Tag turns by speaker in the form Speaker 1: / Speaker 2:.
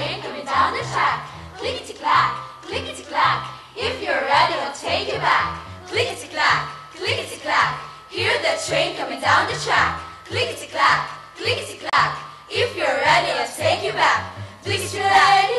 Speaker 1: train coming down the track. Clickety clack, clickety clack. If you're ready, I'll take you back. Clickety clack, clickety clack. Hear the train coming down the track. Clickety clack, clickety clack. If you're ready, I'll take you back. Clickety clack.